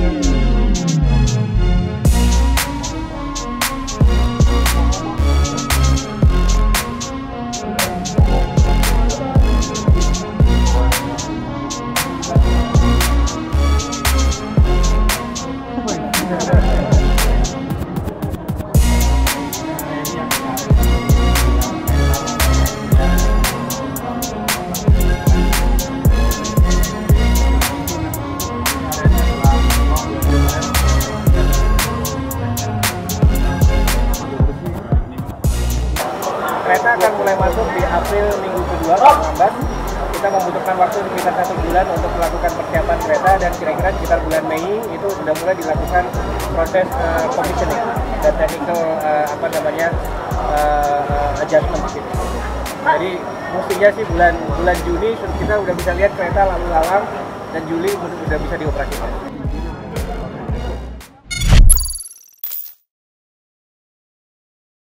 Yeah. Kereta akan mulai masuk di April minggu kedua lambat. Kita membutuhkan waktu sekitar satu bulan untuk melakukan persiapan kereta dan kira-kira sekitar bulan Mei itu sudah mulai dilakukan proses uh, commissioning dan technical uh, apa namanya uh, adjustment gitu. Jadi mestinya sih bulan bulan Juni kita udah bisa lihat kereta lalu lalang dan Juli sudah bisa dioperasikan.